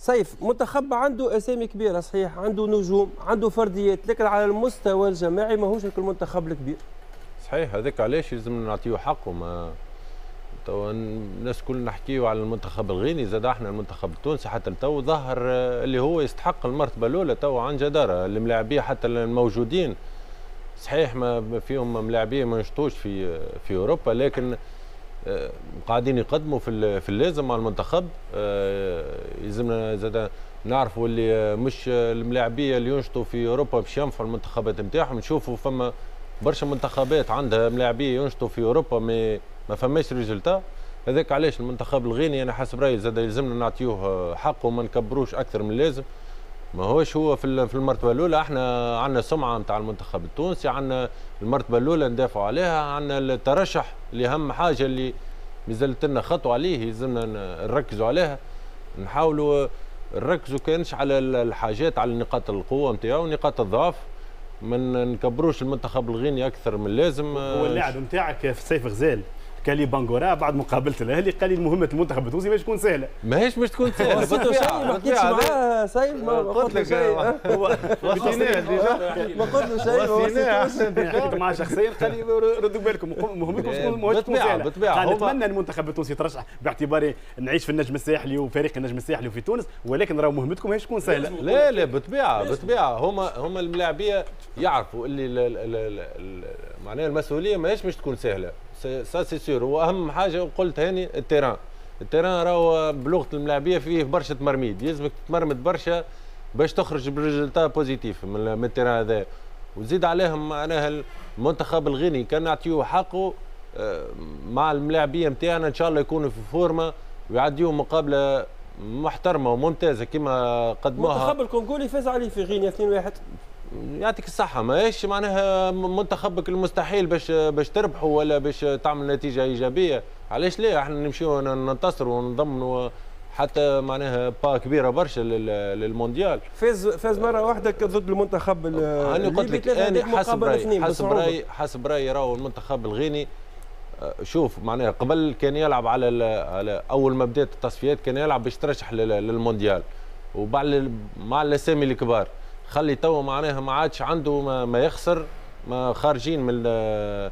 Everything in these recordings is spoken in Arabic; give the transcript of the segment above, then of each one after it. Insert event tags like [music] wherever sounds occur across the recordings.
سيف منتخب عنده أسامي كبيرة صحيح عنده نجوم عنده فرديات لكن على المستوى الجماعي ماهوش المنتخب الكبير. صحيح هذاك علاش لازم نعطيه حقه ما توا الناس كل نحكيو على المنتخب الغيني زاد إحنا المنتخب التونسي حتى تو ظهر اللي هو يستحق المرتبة الأولى تو عن جدارة الملاعبيه حتى الموجودين. صحيح ما فيهم ملاعبيه ما يشطوش في في أوروبا لكن آه، قاعدين يقدموا في في اللازم مع المنتخب. آه، يلزمنا زاد نعرفوا اللي مش الملاعبية اللي ينشطوا في أوروبا باش ينفعوا المنتخبات نتاعهم. نشوفوا فما برشا منتخبات عندها ملاعبية ينشطوا في أوروبا ما ما فماش ريزولتا. هذاك علاش المنتخب الغيني أنا حسب رأيي زاد يلزمنا نعطيوه حقه وما نكبروش أكثر من اللازم. ما هوش هو في في المرتبة الأولى إحنا عندنا سمعة نتاع المنتخب التونسي عندنا المرتبة الأولى ندافعوا عليها عندنا الترشح اللي اهم حاجة اللي مازالت لنا خطوة عليه يلزمنا نركزوا عليها. نحاولوا نركزوا كانش على الحاجات على نقاط القوة نتاعو ونقاط الضعف. ما نكبروش المنتخب الغيني أكثر من اللازم. هو اللاعب نتاعك في سيف غزال. قال لي بانغورا بعد مقابلة الأهلي قال لي مهمة المنتخب التونسي باش تكون سهلة. ماهيش باش تكون سهلة. قلت شيء ما حكيتش معاه سيف ما قلت له شيء. ما قلت له شيء حكيت معاه شخصيا قال لي ردوا بالكم. مهمتكم تكون سهلة. قال نتمنى المنتخب التونسي يترشح باعتباري نعيش في النجم الساحلي وفريق النجم الساحلي وفي تونس ولكن راهو مهمتكم ماهيش تكون سهلة. لا لا بالطبيعه بالطبيعه هما هما الملاعبية يعرفوا اللي معناها المسؤولية ماهيش باش تكون سهلة. ça c'est sûr وأهم حاجة قلت هاني ال terrain. ال terrain راهو بلغة الملاعبية فيه برشا تمرميد. يلزمك تتمرمد برشا باش تخرج ب résultat positif من ال terrain هذا. وزيد عليهم معناها المنتخب الغيني. كان نعطيوه حقه آه، مع الملاعبية نتاعنا إن شاء الله يكونوا في فورمة ويعديوا مقابلة محترمة وممتازة كما قدموها. المنتخب الكونغولي فاز عليه في غينيا 2-1 يعطيك الصحة. ماهيش معناها منتخبك المستحيل باش باش تربحوا ولا باش تعمل نتيجة إيجابية. علاش لا؟ إحنا نمشيو ننتصروا ونضمنوا حتى معناها pas كبيرة برشا للمونديال. فاز فاز مرة واحدة ضد المنتخب أنا قلت لك أنا حسب رأيي حسب رأيي حسب رأيي راهو المنتخب الغيني آه، شوف معناها قبل كان يلعب على على أول ما بدأت التصفيات كان يلعب باش ترشح للمونديال. وبعد مع الأسامي الكبار. خلي تو معناها ما عادش عنده ما, ما يخسر ما خارجين من آه،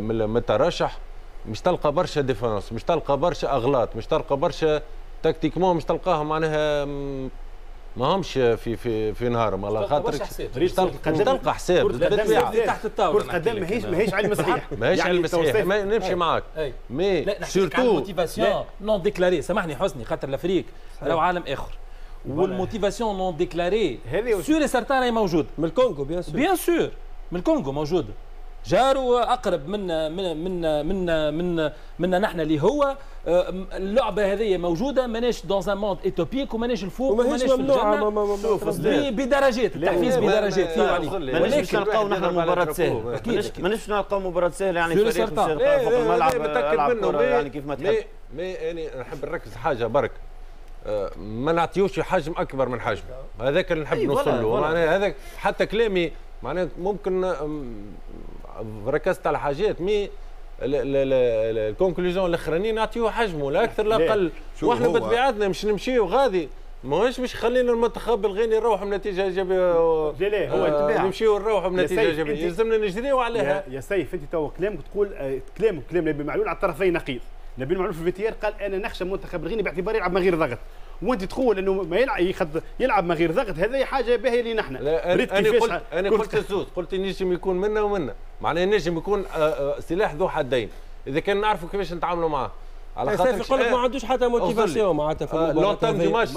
من الترشح. مش تلقى برشا défense مش تلقى برشا أغلاط مش تلقى برشا tactiquement مش تلقاهم معناها ما همش في في في نهارهم. على خاطر مش تلقى حساب. تحت الطاولة. كره قدام ماهيش ماهيش علم [laughs] صحيح. ماهيش يعني علم صحيح ما نمشي معاك. mais surtout motivation non déclarée سامحني حسني خاطر ال Afrique راهو عالم آخر. وال motivation non déclarée sur certains راهي موجود من الكونغو bien sûr bien sûr من الكونغو موجود جارو اقرب من من من من من منا نحن اللي هو آه، اللعبه هذه موجوده ماناش dans un monde utopique وماناش الفوق وماناش في الجنه بدرجات التحفيز بدرجات فيه عليه ماناش نلقاو نحن مباراه سهله ماناش نلقاو مباراه سهله يعني فريق فوق الملعب يعني كيف ما تحب mais يعني نحب نركز حاجة برك آه، ما نعطيوش حجم أكبر من حجمه. هذاك اللي نحب أيوة نوصل له. معناها هذاك حتى كلامي معناها ممكن ركزت على حاجات mais ال conclusion الأخرانيين نعطيوه حجمه لا أكثر لا أقل. وإحنا بطبيعتنا مش نمشيو غادي ماهوش مش خلينا المنتخب الغيني نروحوا بنتيجة إيجابية لا لا هو الطبيعه نمشيو نروحوا بنتيجة إيجابية. يلزمنا نجريو عليها. يا, سيف أنت تو كلامك تقول آه، كلامك كلام نبيل معلول على الطرفين نقيض. نبيل معلول في الفيتير قال أنا نخشى المنتخب الغيني باعتبار يلعب من غير ضغط. وأنت تقول إنه ما يلعب يلعب من غير ضغط هذه حاجة باهية لنا إحنا. أنا قلت أنا قلت الزوز قلت نجم يكون منا ومنا. معناه نجم يكون آه، آه، سلاح ذو حدين. إذا كان نعرفوا كيفاش نتعاملوا معاه. على خاطر يقول لك ما عندوش حتى موتيفاسيون معناتها في المباراة لون تيرم دو ماتش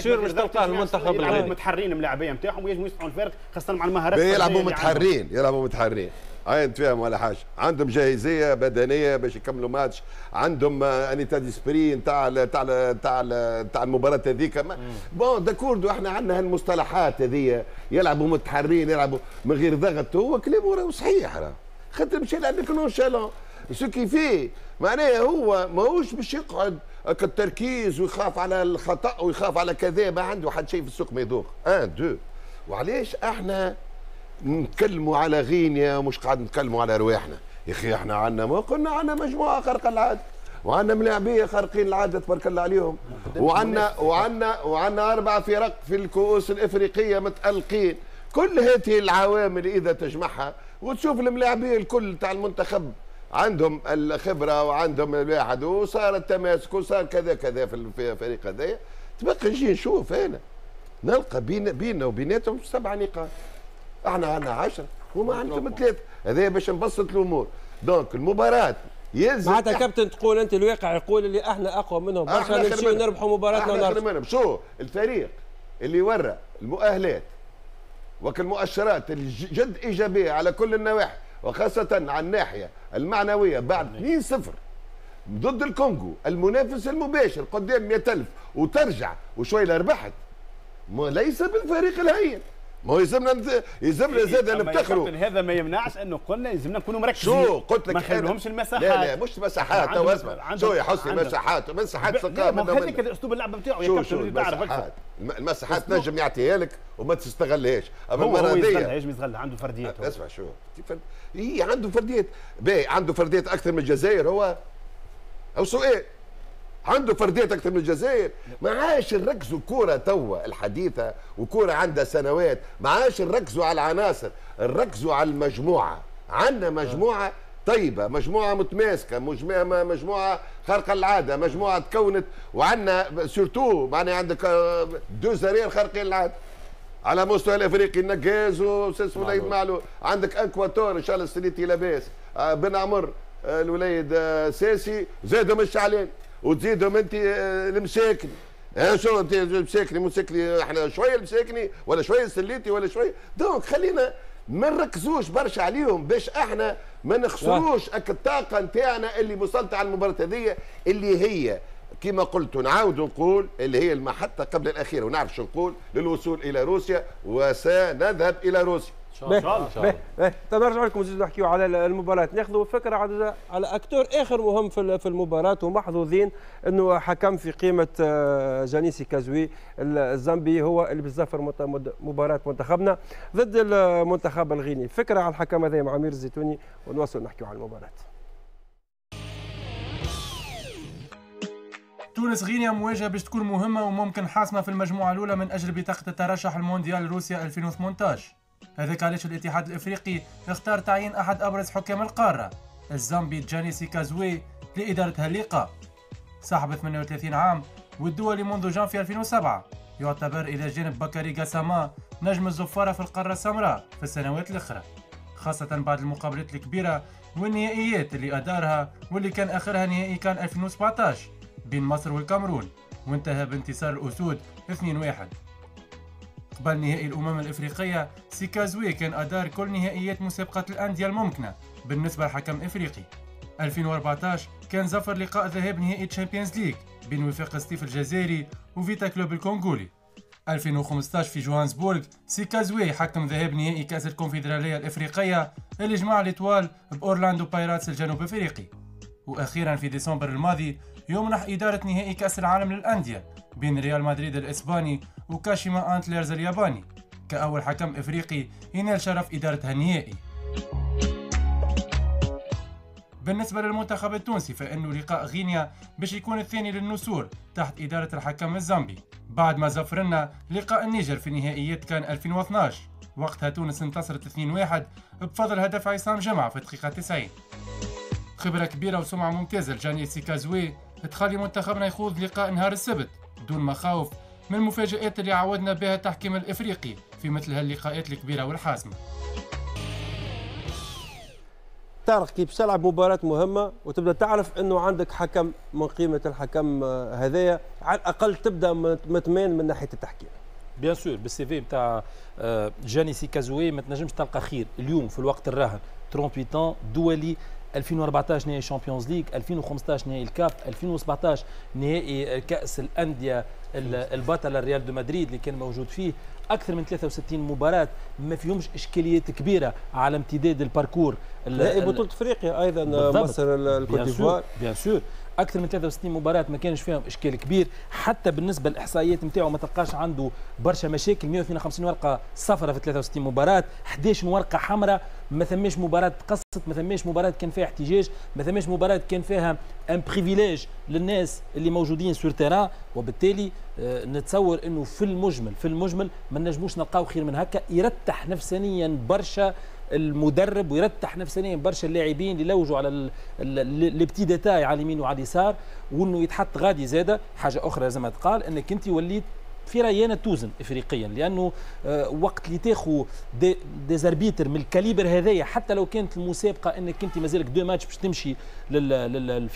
سير مش تلقاه المنتخب الغيني. متحرين الملاعبيه نتاعهم ويجموا يصنعوا الفارق خاصه مع المهارات يلعبوا متحرين يلعبوا متحرين. هاي نتفاهم ولا حاجة. عندهم جاهزية بدنية باش يكملوا ماتش. عندهم un état d'esprit نتاع نتاع نتاع نتاع المباراة هذيك. bon d'accord إحنا عندنا هالمصطلحات هذيا. يلعبوا متحررين يلعبوا من غير ضغط. هو كلامه راهو صحيح راه. خاطر مش يلعب لك nonchalant سو كيفيه معناها هو ماهوش باش يقعد التركيز ويخاف على الخطأ ويخاف على كذا. ما عنده حد شيء في السوق ما يذوق. un deux وعلاش إحنا نتكلموا على غينيا ومش قاعد نتكلموا على رواحنا. يا أخي إحنا عندنا ما قلنا عندنا مجموعة خارقة العادة. وعندنا ملاعبية خارقين العادة تبارك الله عليهم. وعندنا وعندنا وعندنا أربع فرق في الكؤوس الإفريقية متألقين. كل هذه العوامل إذا تجمعها وتشوف الملاعبية الكل تاع المنتخب. عندهم الخبرة وعندهم الواحد وصار التماسك وصار كذا كذا في الفريق هذايا. تبقى نجي نشوف هنا. نلقى بين بيننا وبيناتهم سبع نقاط. إحنا عندنا عشرة. هما عندهم ثلاثة. هذا باش نبسط الأمور. دونك المباراة يلزم معناتها كابتن تقول أنت الواقع يقول اللي إحنا أقوى منهم. برشا نمشيو نربحوا مباراتنا ونربحوا. منهم. شو؟ الفريق اللي ورى المؤهلات وكالمؤشرات جد إيجابية على كل النواحي وخاصة على الناحية المعنوية بعد 2-0 ضد الكونغو المنافس المباشر قدام 100000 وترجع وشوي ربحت ليس بالفريق الهين. ما هو يلزمنا يلزمنا زاد نفتخروا هذا ما يمنعش أنه قلنا يلزمنا نكونوا مركزين. شو؟ قلت لك ما نخليهمش المساحات. لا لا مش مساحات تو اسمع شو يا حسني مساحات مساحات ثقافة هذيك اسلوب اللعب نتاعو يا كابتن المساحات؟ المساحات نجم يعطيها لك وما تستغلهاش. أما هذه هو يستغلها عنده فرديات اسمع شو. هي عنده فرديات باهي عنده فرديات أكثر من الجزائر. هو أو سؤال عنده فرديات أكثر من الجزائر. ما عادش نركزوا كوره توا الحديثة وكورة عندها سنوات. ما عادش نركزوا على العناصر نركزوا على المجموعة. عندنا مجموعة طيبة مجموعة متماسكة مجموعه مجموعة خارقة العادة مجموعة تكونت. وعندنا سورتو معناها عندك آه، دو زرير خارقين العادة. على مستوى الإفريقي النقاز وسيس وليد معلو عندك إكواتور إن شاء الله السنيتي لاباس آه، بن عمر آه، الوليد ساسي زادهم الشعلين. وتزيدهم انت آه، المساكن ها شو انت المساكني مساكني إحنا شوية المساكني ولا شوية السليتي ولا شوية. donc خلينا ما نركزوش برشا عليهم باش إحنا ما نخسروش الطاقة نتاعنا اللي وصلت على المباراة هذه اللي هي كما قلت نعاود نقول اللي هي المحطة قبل الأخيرة ونعرف شو نقول للوصول إلى روسيا وسنذهب إلى روسيا. إن شاء الله إن نرجع لكم زيد نحكيو على المباراة. ناخذوا فكرة على على acteur آخر مهم في في المباراة ومحظوظين إنه حكم في قيمة آه، جانيسي كازوي الزامبي هو اللي بزفر مباراة منتخبنا ضد المنتخب الغيني. فكرة على الحكم هذا مع أمير الزيتوني ونواصل نحكيو على المباراة. تونس غينيا مواجهة باش تكون مهمة وممكن حاسمة في المجموعة الأولى من أجل بطاقة الترشح المونديال روسيا 2018 هذاك علاش الاتحاد الإفريقي اختار تعيين أحد أبرز حكام القارة؟ الزامبي جاني سيكازوي لإدارة هاللقاء. صاحب 38 عام والدولي منذ جانفي 2007 يعتبر إلى جانب بكاري غاساما نجم الزفارة في القارة السمراء في السنوات الأخرى. خاصة بعد المقابلات الكبيرة والنهائيات اللي أدارها واللي كان آخرها نهائي كان 2017 بين مصر والكاميرون. وانتهى بانتصار الأسود 2-1 قبل نهائي الأمم الإفريقية سيكازوي كان أدار كل نهائيات مسابقة الأندية الممكنة بالنسبة لحكم إفريقي. 2014 كان زفر لقاء ذهاب نهائي Champions League بين وفاق ستيف الجزائري وفيتا كلوب الكونغولي. 2015 في جوهانسبورغ سيكازوي حكم ذهاب نهائي كأس الكونفدرالية الإفريقية اللي جمع ال Étoile بأورلاندو بايراتس الجنوب أفريقي. وأخيرا في ديسمبر الماضي يمنح إدارة نهائي كأس العالم للأندية بين ريال مدريد الإسباني وكاشيما أنتلرز الياباني كأول حكم إفريقي ينال شرف إدارة النهائي بالنسبة للمنتخب التونسي فإنه لقاء غينيا باش يكون الثاني للنسور تحت إدارة الحكم الزامبي. بعد ما زفرنا لقاء النيجر في نهائيات CAN 2012 وقتها تونس انتصرت 2-1 بفضل هدف عصام جمعة في الدقيقة 90 خبرة كبيرة وسمعة ممتازة لجاني سيكازوي تخلي منتخبنا يخوض لقاء نهار السبت دون مخاوف من المفاجآت اللي عودنا بها التحكيم الإفريقي في مثل هاللقاءات الكبيرة والحاسمة طارق كيف تلعب مباراة مهمة وتبدأ تعرف إنه عندك حكم من قيمة الحكم هذايا. على الأقل تبدأ مطمئن من ناحية التحكيم. bien sûr بال CV نتاع جاني سيكازوي ما تنجمش تلقى خير. اليوم في الوقت الراهن 38 دولي 2014 نهائي Champions League 2015 نهائي الكاب 2017 نهائي كأس الأندية البطل الريال de مدريد اللي كان موجود فيه. أكثر من 63 مباراة ما فيهمش إشكاليات كبيرة على امتداد ال parcours نهائي بطولة إفريقيا أيضا مصر الكوت ديفوار. bien sûr أكثر من 63 مباراة ما كانش فيهم إشكال كبير. حتى بالنسبة للإحصائيات نتاعو ما تلقاش عنده برشا مشاكل. 152 ورقة صفراء في 63 مباراة. 11 ورقة حمراء. ما ثماش مباراة تقصت ما ثماش مباراة كان فيها احتجاج. ما ثماش مباراة كان فيها un privilège للناس اللي موجودين sur terrain وبالتالي آه، نتصور إنه في المجمل في المجمل ما نجموش نلقاو خير من هكا. يرتح نفسانيا برشا. المدرب ويرتح نفسيا برشا اللاعبين اللي لوجوا على البتي ديتاي على اليمين وعلى اليسار وإنه يتحط غادي زاده. حاجة أخرى لازم تقال إنك أنت وليت في ريانه توزن افريقيا لأنه آه، وقت اللي تاخذ دي, من ال calibre هذايا حتى لو كانت المسابقة إنك أنت مازالك deux matchs باش تمشي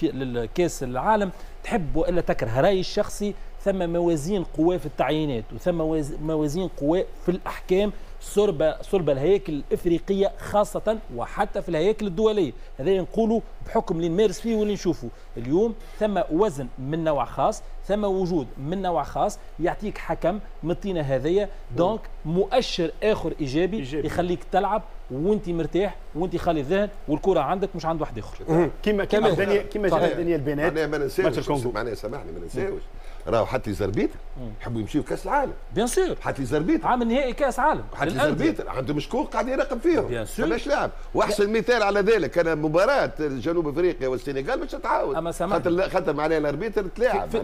للكاس العالم تحب وإلا تكره رأيي الشخصي ثم موازين قوى في التعيينات وثم موازين قوى في الأحكام صلب صلب الهياكل الإفريقية خاصة وحتى في الهياكل الدولية. هذا نقولوا بحكم اللي نمارس فيه واللي نشوفه. اليوم ثم وزن من نوع خاص ثم وجود من نوع خاص يعطيك حكم من طينة هذيا donc مؤشر آخر إيجابي, إيجابي. يخليك تلعب وأنت مرتاح وأنت خالي الذهن والكرة عندك مش عند واحد آخر. كما كما الدنيا كما جات الدنيا البنات معناها ما ننساوش. معناها سامحني ما ننساوش. راهو حتى les arbitres يحبوا يمشيوا كاس العالم. bien sûr. حتى les arbitres عامل نهائي كأس عالم. حتى les arbitres عندهم شكوك قاعد يراقب فيهم. bien sûr. ماش لاعب. واحسن مثال على ذلك. كان مباراة جنوب أفريقيا والسنغال باش تتعاود. أما سامحني. خاطر خاطر معناها ال arbitre تلاعب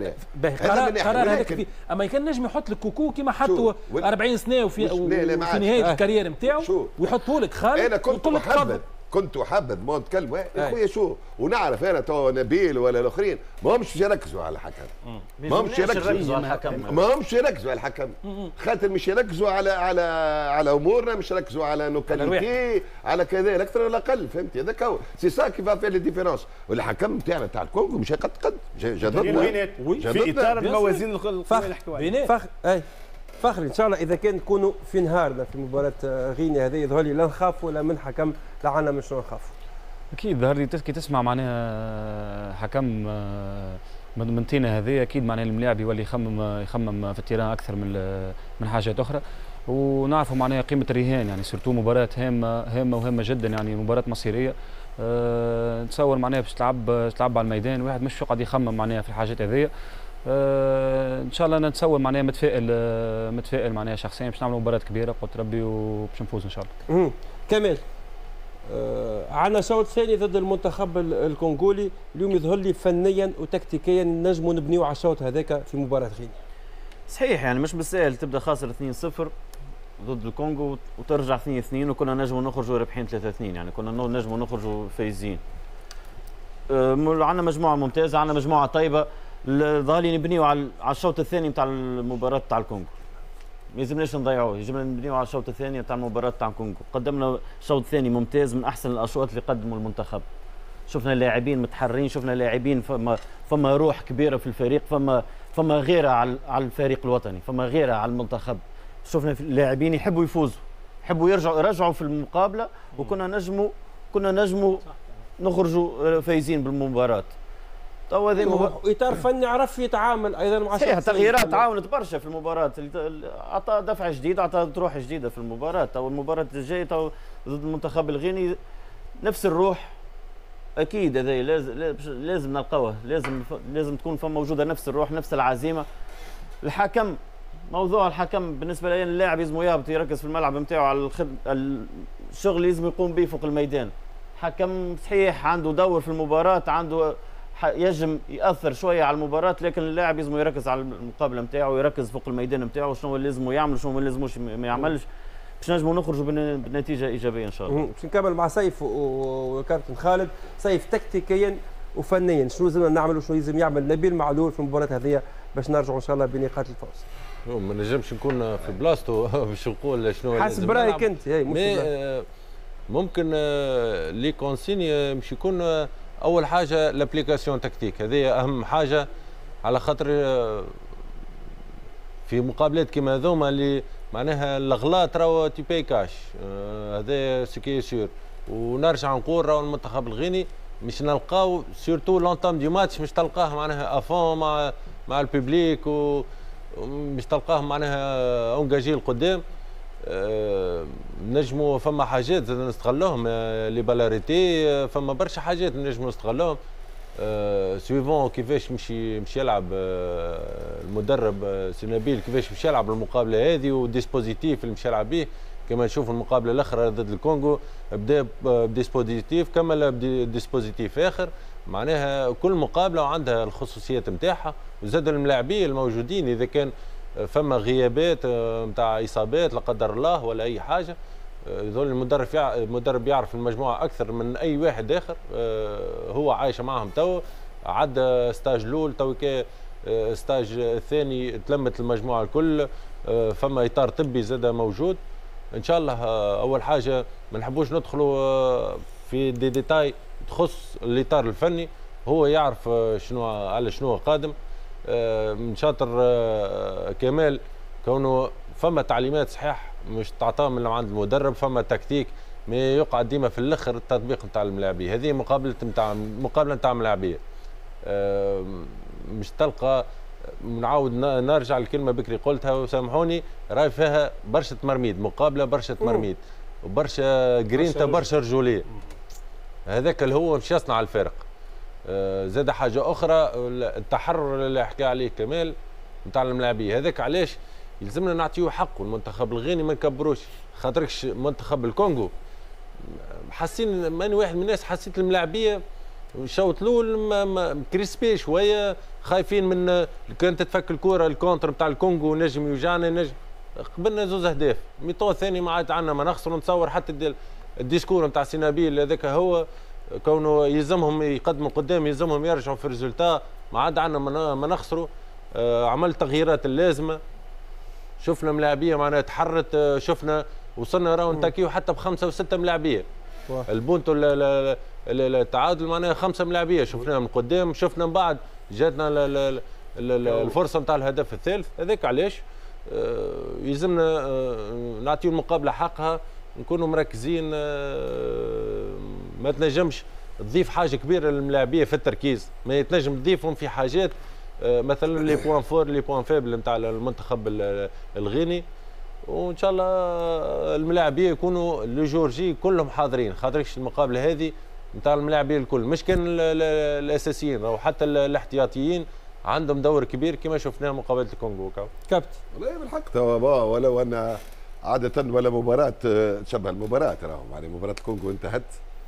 قرار قرار هذاك أما كان نجم يحط لك كوكو كيما حطوا 40 سنة وفي, في نهاية الكارير نتاعو ويحطوا لك خالد أنا كنت محبب كنت احبذ ما نتكلم يا خويا شو؟ ونعرف أنا تو نبيل ولا الأخرين. ما همش يركزوا على الحكم. ما همش يركزوا. على الحكم. ما همش يركزوا على الحكم. خاطر مش يركزوا على على على أمورنا مش يركزوا على نوكاليتي على كذا. الاكثر ولا أقل فهمت هذاك هو. سي سا كي فا لي ديفيرونس والحكم تاعنا تاع الكونغو مش قد قد جددنا. في إطار الموازين اللي نحكوا عليها فخري إن شاء الله إذا كان نكونوا في نهارنا في مباراة غينيا هذه يظهر لي لا نخاف ولا من حكم لا عنا من شنو نخاف أكيد ظهر لي كي تسمع معناها حكم آه، من تينا هذه أكيد معناها الملاعب يولي يخمم يخمم في ال terrain أكثر من من حاجات أخرى. ونعرفوا معناها قيمة الرهان يعني surtout مباراة هامة هامة وهامة جدا يعني مباراة مصيرية. أه نتصور معناها باش تلعب تلعب على الميدان واحد مش قاعد يخمم معناها في الحاجات هذيا آه، إن شاء الله نتصور معناها متفائل متفائل معناها شخصيا باش نعملوا مباراة كبيرة قلت ربي وباش نفوز إن شاء الله. كمال آه عندنا شوط ثاني ضد المنتخب الكونغولي اليوم يظهر لي فنيا وتكتيكيا نجموا نبنيو على الشوط هذاك في مباراة غينيا. صحيح يعني مش بالسهل تبدأ خاسر 2-0 ضد الكونغو وترجع 2-2 وكنا نجموا نخرجوا رابحين 3-2 يعني كنا نجموا نخرجوا فايزين. آه عندنا مجموعة ممتازة عندنا مجموعة طيبة ظهري نبنيو على الشوط الثاني نتاع المباراة تاع الكونغو. ما يلزمناش نضيعوه يجب نبنيو على الشوط الثاني تاع المباراة تاع الكونغو. قدمنا شوط ثاني ممتاز من أحسن الأشواط اللي قدموا المنتخب. شفنا لاعبين متحررين شفنا لاعبين فما فما روح كبيرة في الفريق فما فما غيرة على على الفريق الوطني فما غيرة على المنتخب. شفنا لاعبين يحبوا يفوزوا يحبوا يرجعوا يرجعوا في المقابلة وكنا نجموا كنا نجموا نخرجوا فايزين بالمباراة. تو هذا اطار فني عرف يتعامل أيضا مع صحيح تغييرات تعاونت برشا في المباراة. أعطى دفعه جديده أعطى روح جديدة في المباراة. تو المباراة الجاية ضد المنتخب الغيني نفس الروح. أكيد هذا لازم لازم نلقاوه. لازم لازم تكون فما موجودة نفس الروح نفس العزيمة. الحكم موضوع الحكم بالنسبة لي اللاعب لازم يهبط يركز في الملعب نتاعو على الخد... الشغل لازم يقوم به فوق الميدان. حكم صحيح عنده دور في المباراة عنده يجم يأثر شوية على المباراة لكن اللاعب لازم يركز على المقابلة نتاعو ويركز فوق الميدان نتاعو شنو اللي لازم يعمل وشنو اللي لازموش ما يعملش. باش نجموا نخرجوا بنتيجة إيجابية إن شاء الله. باش نكمل مع سيف وكابتن خالد، سيف تكتيكيا وفنيا شنو لازم نعمل وشنو لازم يعمل نبيل معلول في المباراة هذه باش نرجعوا إن شاء الله بنقاط الفوز. ما نجمش نكون في بلاصتو [laughs] باش نقول شنو حسب رايك أنت هي ممكن آه، les consignes مش يكون آه، أول حاجة ال application tactique. هذه أهم حاجة على خاطر آه، في مقابلات كما هذوما اللي معناها الأغلاط راهو tu payes cash هذا c'est sûr ونرجع نقول راهو المنتخب الغيني مش نلقاو surtout l'entame du match مش تلقاه معناها en avant مع مع ال public ومش تلقاه معناها engagé القدام نجموا فما حاجات نستغلوهم آه، les balles arrêtées آه، فما برشا حاجات نجموا نستغلوهم. آه suivant كيفاش مشي مشي يلعب آه المدرب آه سي نبيل كيفاش مشي يلعب المقابلة هذه وال dispositif اللي مشي يلعب به كما نشوف المقابلة الأخرى ضد الكونغو بدا ب dispositif كمل ب dispositif آخر. معناها كل مقابلة وعندها الخصوصيات نتاعها وزاد الملاعبين الموجودين إذا كان فما غيابات نتاع آه، اصابات لا قدر الله ولا أي حاجة. يظل المدرب المدرب يعرف المجموعة أكثر من أي واحد آخر. آه، هو عايش معاهم تو عدى stage الأول تو آه، stage الثاني تلمت المجموعة الكل. آه، فما إطار طبي زاد موجود. إن شاء الله أول حاجة ما نحبوش ندخلوا في دي ديتاي تخص الإطار الفني. هو يعرف شنو على شنو قادم. من شاطر كمال. كونه فما تعليمات صحيح مش تعطاه من عند المدرب فما تكتيك ما يقعد ديما في الأخر التطبيق نتاع الملاعبية. هذه مقابلة نتاع مقابلة نتاع ملاعبية. مش تلقى نعاود نرجع الكلمة بكري قلتها وسامحوني راهي فيها برشا مرميد مقابلة برشا مرميد وبرشا جرينتا برشا رجولية. هذاك اللي هو مش يصنع الفارق آه، زاد حاجة أخرى التحرر اللي حكى عليه كمال نتاع الملاعبية. هذاك علاش؟ يلزمنا نعطيه حقه المنتخب الغيني ما نكبروش خاطركش منتخب الكونغو. حاسين ماني واحد من الناس حسيت الملاعبية الشوط الأول crispés شوية خايفين من كان تتفك الكره ال contre نتاع الكونغو نجم يوجعنا نجم قبلنا زوز أهداف. mi-temps ثاني ما عاد عندنا ما نخسر نتصور حتى ال discours نتاع سي نبيل هذاك هو. كونه يلزمهم يقدموا قدام يلزمهم يرجعوا في ال résultat ما عاد عندنا ما نخسروا. آه، عمل التغييرات اللازمة. شفنا ملاعبية معناها تحررت شفنا وصلنا راهو n attaquيو حتى بخمسة وستة ملاعبية. ال but نتاع التعادل معناها خمسة ملاعبية. شفناها من قدام شفنا من بعد. جاتنا الفرصة نتاع الهدف الثالث. هذاك علاش؟ آه، يلزمنا آه، نعطيو المقابلة حقها نكونوا مركزين آه، ما تنجمش تضيف حاجة كبيرة للملاعبية في التركيز. ما يتنجم تضيفهم في حاجات آه، مثلا les points forts les points faibles نتاع المنتخب الغيني. وإن شاء الله الملاعبية يكونوا لو جورجي كلهم حاضرين. خاطرش المقابلة هذه نتاع الملاعبين الكل. مش كان الأساسيين أو حتى الاحتياطيين عندهم دور كبير كما شفناه مقابلة الكونغو. كابت والله بالحق توا ولو أن عادة ولا مباراة آه، تشبه المباراة راهو يعني مباراة الكونغو انتهت.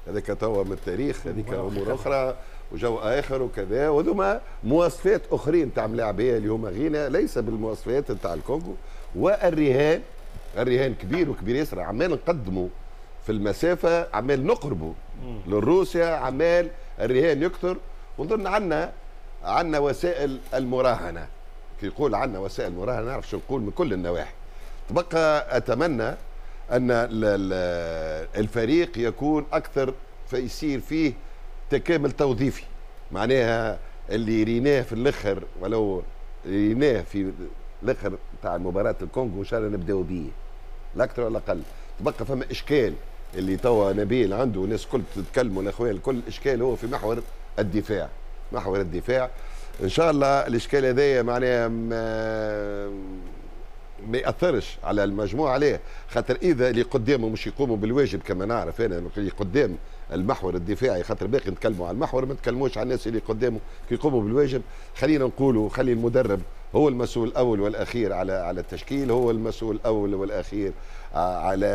هذاك توا من التاريخ هذيك أمور أخرى وجو آخر وكذا وذوما مواصفات أخرين تاع ملاعبية اللي هما غينا ليس بالمواصفات تاع الكونغو والرهان الرهان كبير وكبير ياسر عمال نقدموا في المسافة عمال نقربوا للروسيا عمال الرهان يكثر ونظن عندنا عندنا وسائل المراهنة. كي يقول عندنا وسائل مراهنه نعرف شو نقول من كل النواحي. تبقى أتمنى أن الفريق يكون أكثر فيصير فيه تكامل توظيفي. معناها اللي ريناه في الآخر ولو ريناه في الآخر تاع مباراة الكونغو إن شاء الله نبداو به لا أكثر ولا أقل. تبقى فما إشكال اللي توا نبيل عنده وناس كل تتكلموا الإخوان الكل إشكال هو في محور الدفاع. محور الدفاع. إن شاء الله الإشكال هذايا معناها ما, يأثرش على المجموعة عليه. خاطر إذا اللي قدامه مش يقوموا بالواجب كما نعرف أنا اللي قدام المحور الدفاعي خاطر باقي نتكلموا على المحور ما نتكلموش على الناس اللي قدامه يقوموا بالواجب. خلينا نقولوا خلي المدرب هو المسؤول الأول والأخير على على التشكيل هو المسؤول الأول والأخير على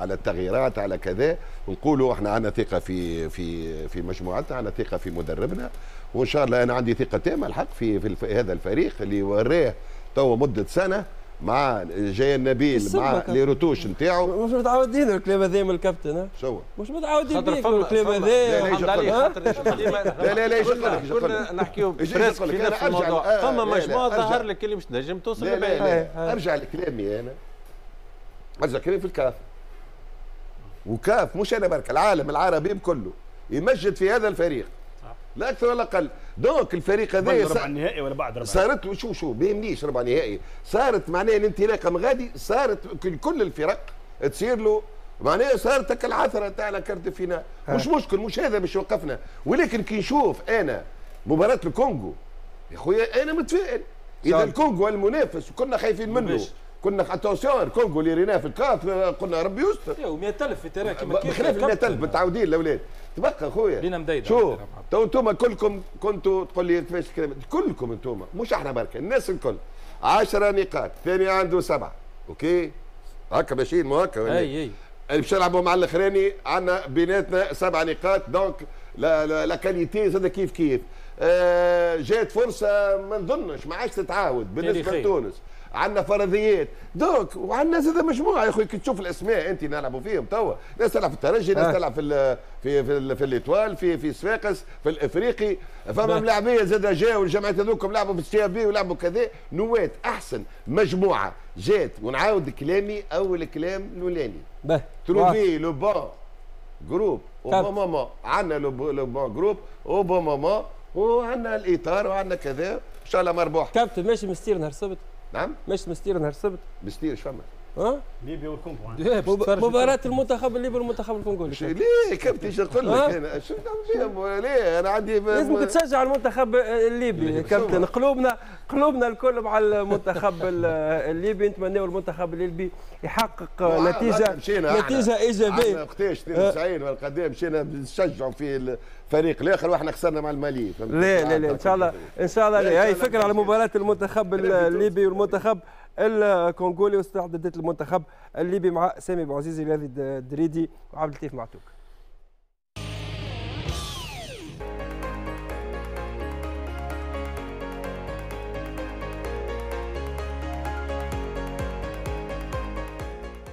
على التغييرات على كذا. ونقولوا إحنا عندنا ثقة في في في مجموعتنا عندنا ثقة في مدربنا. وإن شاء الله أنا عندي ثقة تامة الحق في في هذا الفريق اللي وراه تو مدة سنة. مع جاي النبيل مع les retouches نتاعو. مش متعودين الكلام هذا من الكابتن شو مش متعودين بيك الكلام هذا. لا لا لا إيش لك كنا نحكيو presque في نفس الموضوع. فما مجموعة ظهر لك اللي مش نجم توصل لا لا أرجع لكلامي أنا. أرجع كلامي في الكاف. وكاف مش أنا برك العالم العربي كله يمجد في هذا الفريق. لا أكثر ولا أقل. donc الفريق هذا ربع النهائي ولا بعد ربع؟ صارت شو شو بيهمنيش ربع نهائي. صارت معناها الانطلاقه من غادي صارت كل الفرق تصير له معناها صارت العثرة تاع كارت فينا مش مشكل مش هذا باش يوقفنا. ولكن كي نشوف أنا مباراة الكونغو يا خويا أنا متفائل. إذا الكونغو المنافس وكنا خايفين منه. كنا اتونسيون الكونغو اللي ريناه في الكاف قلنا ربي يستر. و100000 في الترا كيما كيف بخلاف 100000 متعودين الاولاد تبقى خويا لينا مديدة شوف تو أنتم كلكم كنتوا تقول لي كيفاش كلكم أنتم مش إحنا بركة الناس الكل. 10 نقاط الثاني عنده سبعة. OK؟ هكا ماشيين مو هكا؟ أي أي. اللي باش نلعبوا مع الأخراني عندنا بيناتنا سبع نقاط. donc لا لا, la qualité زاد كيف كيف. آه جات فرصة ما نظنش ما عادش تتعاود. بالنسبة لتونس. عندنا فرضيات donc وعندنا زاد مجموعة يا أخوي كي تشوف الأسماء أنت نلعبوا فيهم توا. ناس تلعب في الترجي ناس آه. تلعب في في في, في ال Étoile في في صفاقس في الإفريقي. فما ملاعبية زاد جاوا الجماعات هذوكم لعبوا في السي بي ولعبوا كذا. نواة أحسن مجموعة جات ونعاود كلامي أول كلام الأولاني. trouver le bon groupe au moment عندنا le bon groupe au moment وعندنا الإطار وعندنا كذا. إن شاء الله مربوح. كابتن ماشي مستير نهار السبت نعم. مش مستير نهار السبت. مستير إيش فما ها؟ ليبيا والكونغو. مباراة المنتخب الليبي والمنتخب الكونغولي. ليه؟ كابتن إيش نقول لك أنا شو نعمل ليه؟ أنا عندي لازمك تشجع المنتخب الليبي كابتن. قلوبنا قلوبنا الكل مع المنتخب الليبي. نتمنوا المنتخب الليبي يحقق نتيجة نتيجة إيجابية. وقتاش 92 ولا قد مشينا نشجعوا في الفريق. الآخر وإحنا خسرنا مع المالي. لا لا لا إن شاء الله إن شاء الله هي فكرة على مباراة المنتخب الليبي والمنتخب الكونغولي واستعدادات المنتخب الليبي مع سامي بوعزيزي الذي الدريدي وعبد اللطيف معتوك.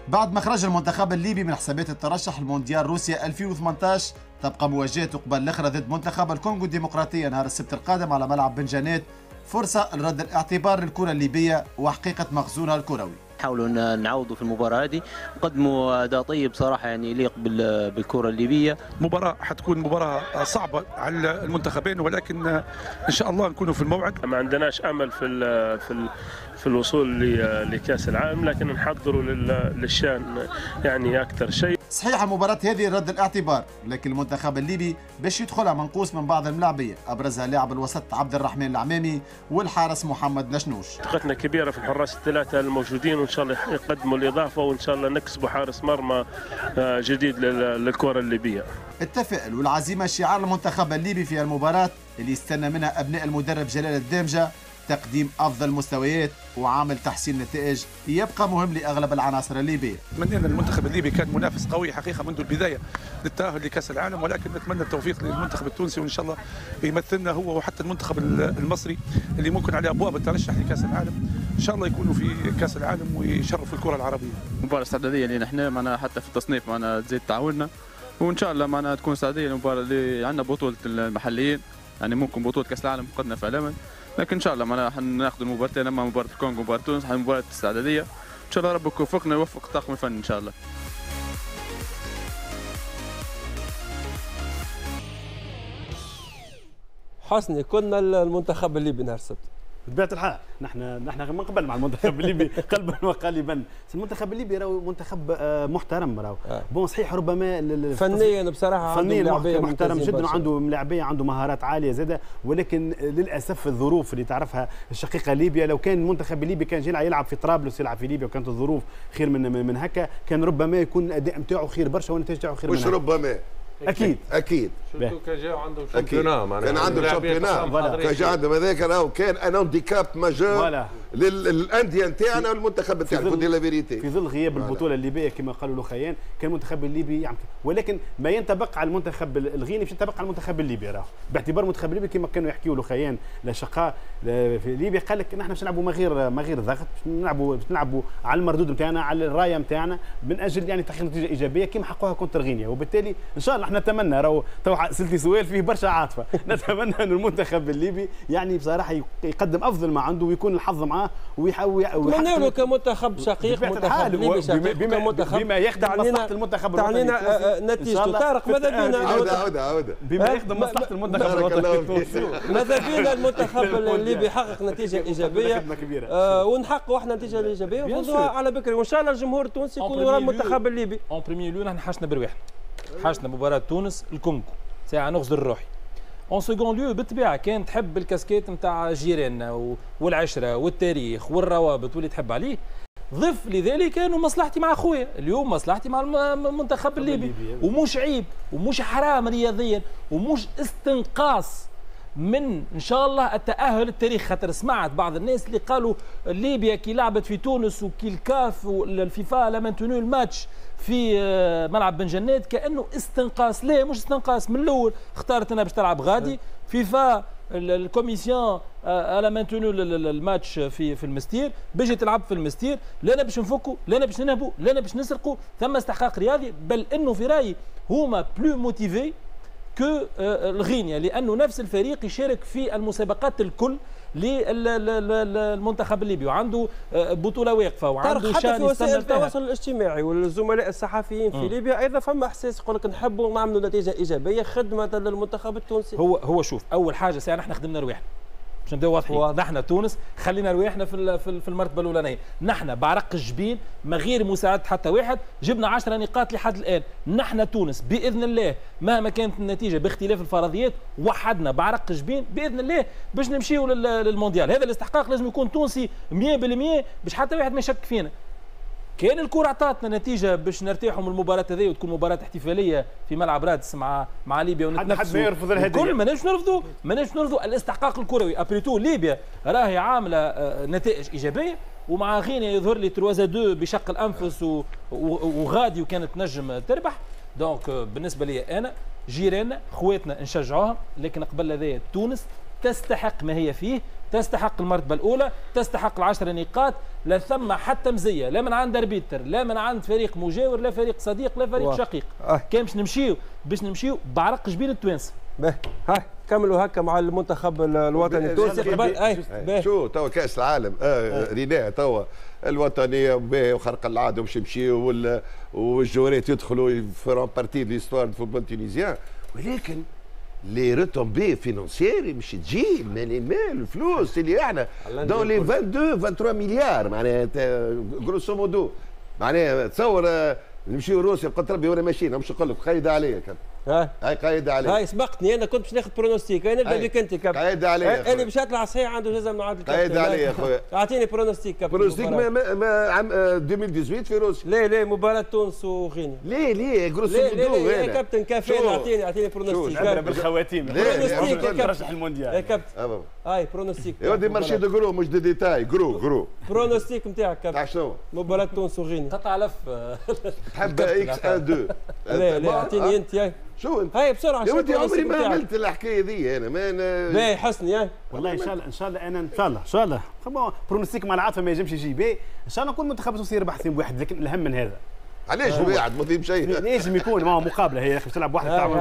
بعد ما خرج المنتخب الليبي من حسابات الترشح لمونديال روسيا 2018 تبقى مواجهته قبل الأخرى ضد منتخب الكونغو الديمقراطية نهار السبت القادم على ملعب بنجانات فرصة لرد الاعتبار للكرة الليبية وحقيقة مخزونها الكروي. نحاولوا نعوضوا في المباراة هذه. نقدموا أداء طيب صراحة يعني يليق بالكرة الليبية. مباراة حتكون مباراة صعبة على المنتخبين ولكن إن شاء الله نكونوا في الموعد. ما عندناش أمل في ال في ال في الوصول لكأس العالم لكن نحضروا للشأن يعني أكثر شيء. صحيح المباراة هذه رد الاعتبار لكن المنتخب الليبي باش يدخلها منقوص من بعض الملاعبية ابرزها لاعب الوسط عبد الرحمن العمامي والحارس محمد نشنوش. ثقتنا كبيرة في الحراس الثلاثة الموجودين وإن شاء الله يقدموا الإضافة وإن شاء الله نكسبوا حارس مرمى آه، جديد للكرة الليبية. التفاؤل والعزيمة شعار المنتخب الليبي في المباراة اللي استنى منها أبناء المدرب جلال الدامجة تقديم أفضل مستويات وعامل تحسين نتائج يبقى مهم لأغلب العناصر الليبية. تمنينا المنتخب الليبي كان منافس قوي حقيقة منذ البداية للتأهل لكأس العالم ولكن نتمنى التوفيق للمنتخب التونسي وإن شاء الله يمثلنا هو وحتى المنتخب المصري اللي ممكن عليه أبواب الترشح لكأس العالم إن شاء الله يكونوا في كأس العالم ويشرفوا الكرة العربية. مباراة استعدادية لنا إحنا معنا حتى في التصنيف معنا تزيد تعاوننا وإن شاء الله معنا تكون استعدادية للمباراة اللي عندنا بطولة المحليين يعني ممكن بطولة كأس العالم قدنا في الامل لكن إن شاء الله معنا حناخذ المباراتين اما مباراة الكونغو ومباراه تونس مباراة استعدادية. إن شاء الله ربك يوفقنا ويوفق الطاقم الفني إن شاء الله. حسني كنا المنتخب الليبي نهار السبت. بطبيعة الحال نحن نحن من قبل مع المنتخب الليبي [laughs] قلبا وقالبا. المنتخب الليبي راهو منتخب آه، محترم راهو. آه. بون صحيح ربما فنيا بصراحة فنيا محترم جدا وعنده ملاعبية عنده مهارات عالية زاده ولكن للأسف الظروف اللي تعرفها الشقيقة ليبيا لو كان المنتخب الليبي كان جاي يلعب في طرابلس يلعب في ليبيا وكانت الظروف خير من من هكا كان ربما يكون الأداء نتاعو خير برشا والنتائج نتاعو خير مش ربما. أكيد. أكيد. شفتوا كان جاو عندهم championnat معناها؟ كان عندهم championnat كان جا عندهم هذاك راهو كان un handicap majeur للأندية نتاعنا والمنتخب نتاعنا في la vérité في ظل غياب البطولة الليبية كما قالوا الاخيان كان المنتخب الليبي يعمل. ولكن ما ينطبق على المنتخب الغيني باش ينطبق على المنتخب الليبي راهو. باعتبار المنتخب الليبي كما كانوا يحكيوا الاخيان الاشقاء في ليبيا قال لك نحن باش نلعبوا ما غير ما غير ضغط باش نلعبوا باش نلعبوا على المردود نتاعنا على الراية نتاعنا من أجل يعني تحقيق نتيجة إيجابية كما حققوها contre غينيا. وبالتالي إن شاء الله إحنا نتمنى. راهو تو سالتي سؤال فيه برشا عاطفة. [laughs] نتمنى ان المنتخب الليبي يعني بصراحة يقدم أفضل ما عنده ويكون الحظ معاه ويحاول نتمنى له كمنتخب شقيق منتخب ليبي شقيق بما, منتخب بما يخدم مصلحة المنتخب تعنينا نتيجته طارق ماذا بينا؟ بما يخدم مصلحة المنتخب ماذا بينا؟ المنتخب [laughs] الليبي يحقق نتيجة [laughs] إيجابية. آه، ونحققوا إحنا نتيجة إيجابية. على بكري وإن شاء الله الجمهور التونسي يكون وراء المنتخب الليبي. en premier lieu نحن حاجتنا برواحنا حاجتنا مباراة تونس الكونغو ساعة نغزر لروحي. en second lieu بالطبيعه كان تحب الكاسكيت نتاع جيراننا والعشرة والتاريخ والروابط واللي تحب عليه. ضف لذلك إنه مصلحتي مع اخويا اليوم مصلحتي مع المنتخب الليبي. ومش عيب ومش حرام رياضيا ومش استنقاص. من إن شاء الله التأهل التاريخي خاطر سمعت بعض الناس اللي قالوا ليبيا كي لعبت في تونس وكي الكاف والفيفا لما الماتش في آه، ملعب بن جنات كأنه استنقاص. لا مش استنقاص من الأول اختارت أنها باش تلعب غادي. فيفا ال commission elle a maintenu ال match في في المستير. بيجي تلعب في المستير. لا باش نفكوا لا باش ننهبوا لا باش نسرقوا. ثم استحقاق رياضي. بل إنه في رأيي هما plus motivés que الغينيا لأنه نفس الفريق يشارك في المسابقات الكل للمنتخب الليبي وعنده آه، بطولة واقفة وعنده شأن في وسائل التواصل الاجتماعي والزملاء الصحفيين في ليبيا أيضا فما إحساس يقول لك نحبوا نعملوا نتيجة إيجابية خدمة للمنتخب التونسي. هو هو شوف أول حاجة ساعه نحن خدمنا رواحنا باش نبداو واضحين وضحنا تونس خلينا رواحنا في في المرتبة الأولانية. نحن بعرق الجبين ما غير مساعدة حتى واحد جبنا 10 نقاط لحد الآن. نحن تونس بإذن الله مهما كانت النتيجة باختلاف الفرضيات وحدنا بعرق الجبين بإذن الله باش نمشيو للمونديال. هذا الاستحقاق لازم يكون تونسي 100% باش حتى واحد ما يشك فينا. كان الكرة عطاتنا نتيجة باش نرتاحوا من المباراة هذه وتكون مباراة احتفالية في ملعب رادس مع مع ليبيا. ونتنافسوا. حد ما يرفض الهدية. كل ما نجمش نرفضوا ما نجمش نرفضوا الاستحقاق الكروي. après tout ليبيا راهي عاملة آه، نتائج إيجابية ومع غينيا يظهر لي 3 2 بشق الأنفس وغادي وكانت نجم تربح. donc آه، بالنسبة لي أنا جيراننا خواتنا نشجعوهم لكن قبل هذا تونس تستحق ما هي فيه. تستحق المرتبة الأولى تستحق العشر نقاط لا ثم حتى مزية لا من عند أربيتر لا من عند فريق مجاور لا فريق صديق لا فريق شقيق. آه. كان باش نمشيو؟ باش نمشيو بعرق جبين التوانسه به. هاي كملوا هكا مع المنتخب الوطني التونسي. قبل شو توا كأس العالم. آه. ريناه توا الوطنيه وخرق العادة باش يمشيو والجوارات يدخلوا في partie de l'histoire du football tunisien ولكن les retombées financières مش تجي من المال الفلوس اللي إحنا dans les 22 23 مليار معناها grosso modo معناها تصور آه، نمشيو روسيا قلت ربي وأنا ماشيين مش نقول لك قيد عليا كان هاي هاي قايد عليك هاي سبقتني أنا كنت باش ناخذ pronostic هاي نبدا بك انت كابتن. قايد علي أنا باش أطلع صحيح عنده جزء من عدد قايد علي يا خويا [laughs] أعطيني pronostic كابتن pronostic ما, ما, عام 2018 في روسيا لا لا مباراة تونس وغينيا. ليه ليه؟ gros لا لا لا يا كابتن كافي؟ اعطيني أعطيني pronostic بالخواتيم. pronostic يا كابتن؟ المونديال يا كابتن. هاي pronostic يا ودي marché de gros مش de détail. gros gros pronostic نتاعك كابتن. تاع شنو؟ مباراة تونس وغينيا. قطع لف. تحب [laughs] X 1 2 لا لا أعطيني أنت شو أنت؟ هاي بسرعة يا ودي عمري ما عملت الحكاية ذي أنا ما أنا باهي حسني والله إن شاء الله إن شاء الله أنا إن شاء الله إن شاء الله. pronostic مع العاطفة ما يجمش يجي باهي إن شاء الله نكون منتخب تونسي يربح بواحد لكن الاهم من هذا. علاش واحد ما ضيب شيء؟ لازم يكون ما هو مقابلة هي تلعب واحد تلعب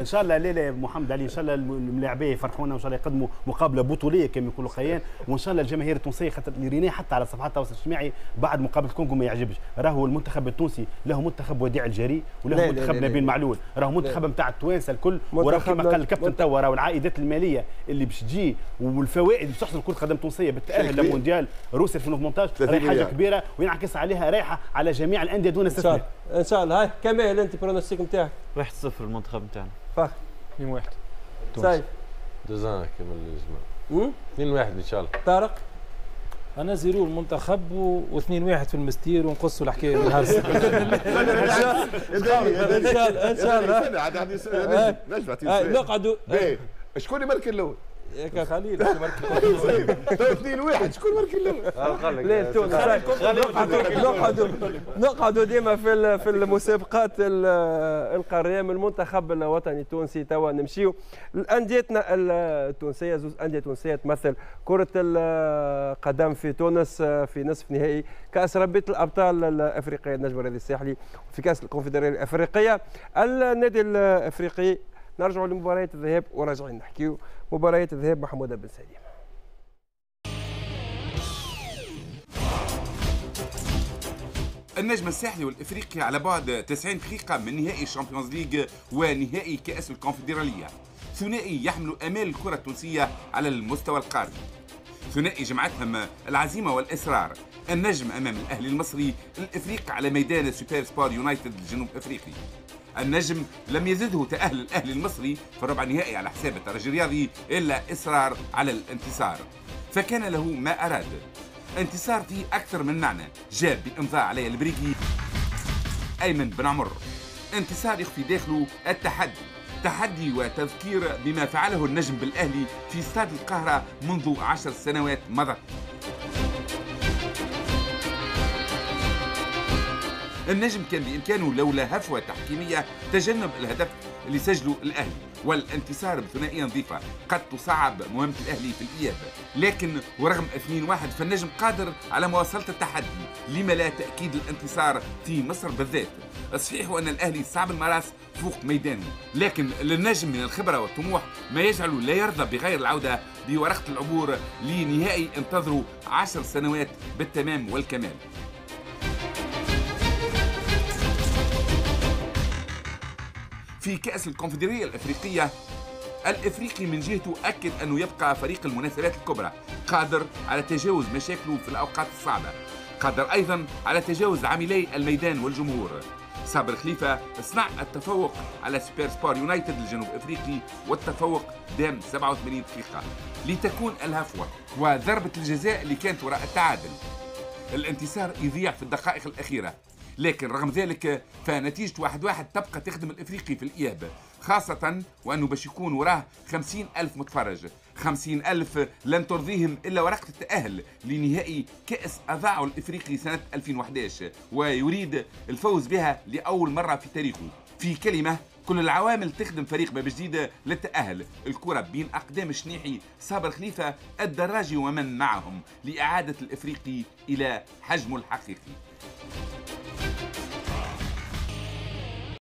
إن شاء الله لا محمد علي إن شاء الله الملاعبيه يفرحونا وإن شاء الله يقدموا مقابلة بطولية كما يقولوا خيان. وإن شاء الله الجماهير التونسية خاطر اللي ريناه حتى على صفحات التواصل الاجتماعي بعد مقابلة كونغو ما يعجبش. راهو المنتخب التونسي له منتخب وديع الجري وله منتخب نبيل معلول. راهو منتخب نتاع التوانسة الكل وراه كما قال الكابتن توا راهو العائدات المالية اللي باش تجي والفوائد اللي تحصل كره قدم تونسية بالتأهل لمونديال روسيا 2018 راهي حاجة كبيرة وينعكس عليها رايحه على جميع الأندية دون استثناء إن شاء الله. هاي كمال أنت pronostic نتاعك 1-0 المنتخب نتاعنا فخر 2-1 سايد deux-un كما الجماعة. 2 1 إن شاء الله. طارق؟ أنا zéro المنتخب و2 1 في المستير ونقصوا الحكاية من [laughs] إن شاء الله. إن شاء الله. نقعدوا. شكون يمركن الأول؟ يا خليل تو [laughs] اثنين واحد. شكون مارك الأول؟ لا تونس نقعدوا نقعدوا ديما في في المسابقات القارية من المنتخب الوطني التونسي. توا نمشيو. لانديتنا التونسية زوز أندية تونسية تمثل كرة القدم في تونس في نصف نهائي كأس ربيع الأبطال الافريقيه النجم الرياضي الساحلي في كأس الكونفدرالية الأفريقية. النادي الأفريقي نرجعوا لمباريات الذهاب وراجعين نحكيو مباريات الذهاب محمود بن سليم. النجم الساحلي والإفريقي على بعد 90 دقيقة من نهائي ال Champions League ونهائي كأس الكونفدرالية. ثنائي يحمل أمال الكرة التونسية على المستوى القاري. ثنائي جمعتهم العزيمة والإصرار. النجم أمام الأهلي المصري الإفريقي على ميدان سوبر سبور يونايتد الجنوب افريقي النجم لم يزده تأهل الأهلي المصري في الربع النهائي على حساب الترجي الرياضي إلا إصرار على الانتصار. فكان له ما أراد. انتصار فيه أكثر من معنى. جاب بإمضاء علي البريكي أيمن بن عمر انتصار يخفي داخله التحدي. تحدي وتذكير بما فعله النجم بالأهلي في استاد القاهرة منذ عشر سنوات مضت. النجم كان بإمكانه لولا هفوة تحكيمية تجنب الهدف اللي سجله الأهلي والانتصار بثنائية نظيفة قد تصعب مهمة الأهلي في الإياب. لكن ورغم 2-1 فالنجم قادر على مواصلة التحدي لما لا تأكيد الانتصار في مصر بالذات. صحيح أن الأهلي صعب المراس فوق ميدانه لكن للنجم من الخبرة والطموح ما يجعله لا يرضى بغير العودة بورقة العبور لنهائي انتظروا عشر سنوات بالتمام والكمال. في كأس الكونفدرالية الأفريقية. الإفريقي من جهته أكد أنه يبقى فريق المناسبات الكبرى. قادر على تجاوز مشاكله في الأوقات الصعبة. قادر أيضا على تجاوز عاملي الميدان والجمهور. صابر خليفة صنع التفوق على سوبر سبور يونايتد الجنوب إفريقي والتفوق دام 87 دقيقة. لتكون الهفوة وضربة الجزاء اللي كانت وراء التعادل. الانتصار يضيع في الدقائق الأخيرة. لكن رغم ذلك فنتيجة واحد واحد تبقى تخدم الإفريقي في الإياب خاصة وأنه باش يكون وراه خمسين ألف متفرج خمسين ألف لن ترضيهم إلا ورقة التأهل لنهائي كأس أضاعوا الإفريقي سنة 2011 ويريد الفوز بها لأول مرة في تاريخه. في كلمة كل العوامل تخدم فريق باب جديد للتأهل الكرة بين أقدام الشنيحي صابر خليفة الدراجي ومن معهم لإعادة الإفريقي إلى حجمه الحقيقي.